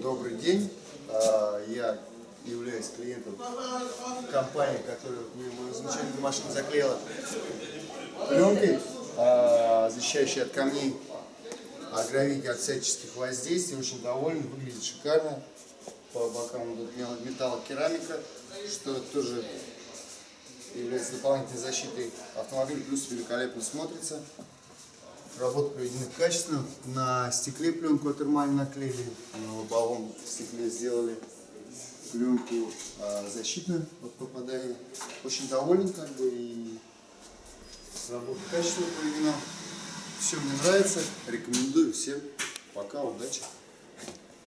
Добрый день. А, Я являюсь клиентом компании, которая мне мою замечательную машину заклеила пленкой, а, защищающей от камней, огравить от всяческих воздействий. Очень доволен, выглядит шикарно. По бокам идут металлокерамика, что тоже является дополнительной защитой. Автомобиль плюс великолепно смотрится. Работа проведена качественно. На стекле пленку термально наклеили, на лобовом стекле сделали пленку а, защитную от попадания. Очень доволен как бы и работа качественно проведена. Все мне нравится, рекомендую всем. Пока, удачи.